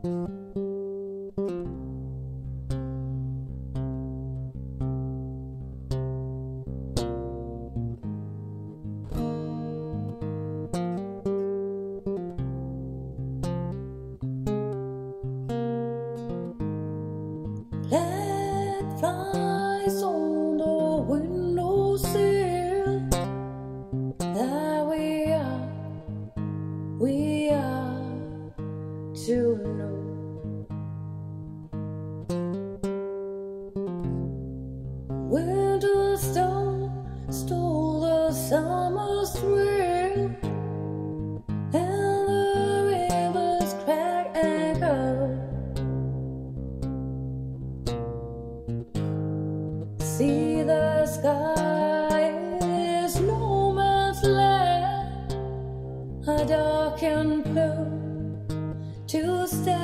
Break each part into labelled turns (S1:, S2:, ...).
S1: Let from to know. Winter storm stole the summer's thrill, and the rivers crack. See the sky is no man's land, a dark and blue to stay.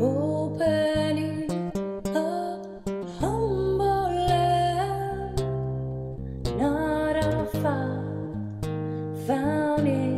S1: Opening a humble land, not a far found in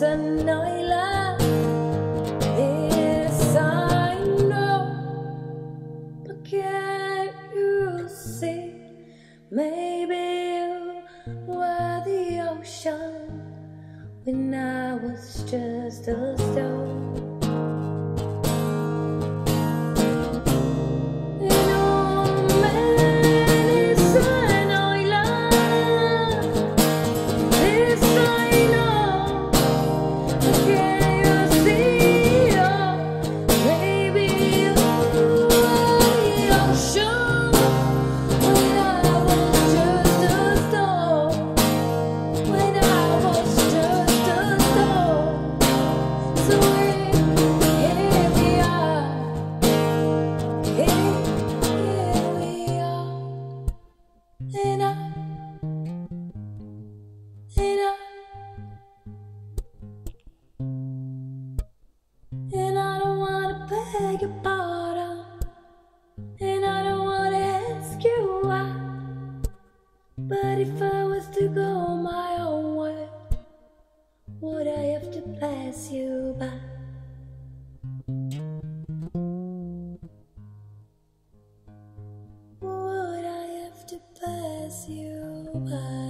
S1: is an island. This I know, but can't you see? Maybe you were the ocean when I was just a stone. like a bottle, and I don't wanna ask you why. But if I was to go my own way, would I have to pass you by? Would I have to pass you by?